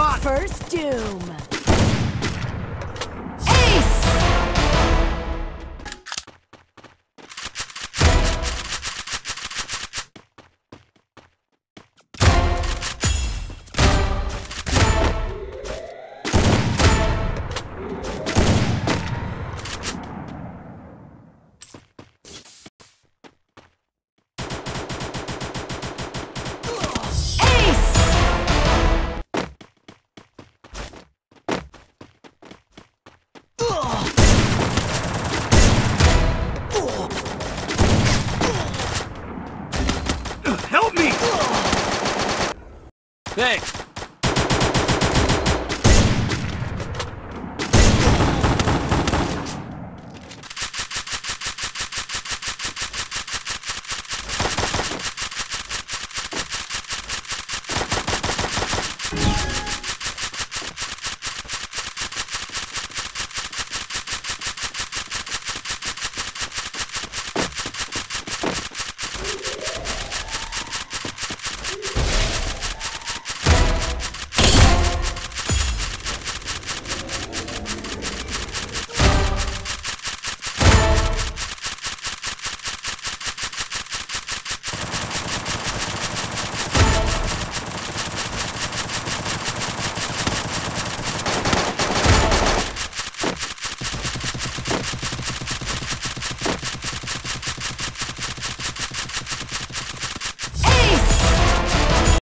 spot! First Doom! Help me! Thanks.